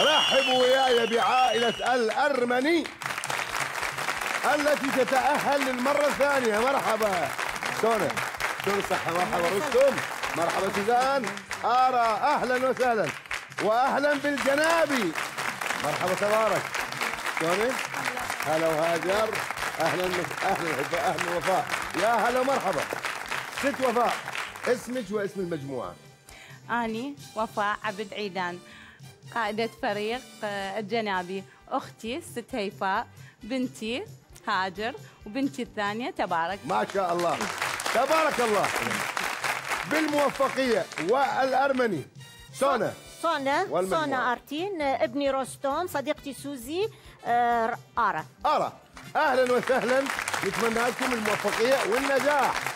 رحبوا وياي بعائلة الأرمني التي تتأهل للمرة الثانية. مرحبا. شلونك؟ شلون الصحة؟ مرحبا. رستم مرحبا سوزان. آرا أهلا وسهلا. وأهلا بالجنابي. مرحبا تبارك. شلونك؟ هلا وهاجر. أهلا أهلا أهلا وفاء يا هلا ومرحبا. ست وفاء. اسمك واسم المجموعة. أني وفاء عبد عيدان. قائدة فريق آه، الجنابي. أختي ست هيفاء بنتي هاجر وبنتي الثانية تبارك. ما شاء الله. تبارك الله. بالموفقية والأرمني. سونا. سونا والمجموعة. سونا أرتين ابني روستوم صديقتي سوزي آه، آرا. أرى أهلا وسهلا. نتمنى لكم الموفقية والنجاح.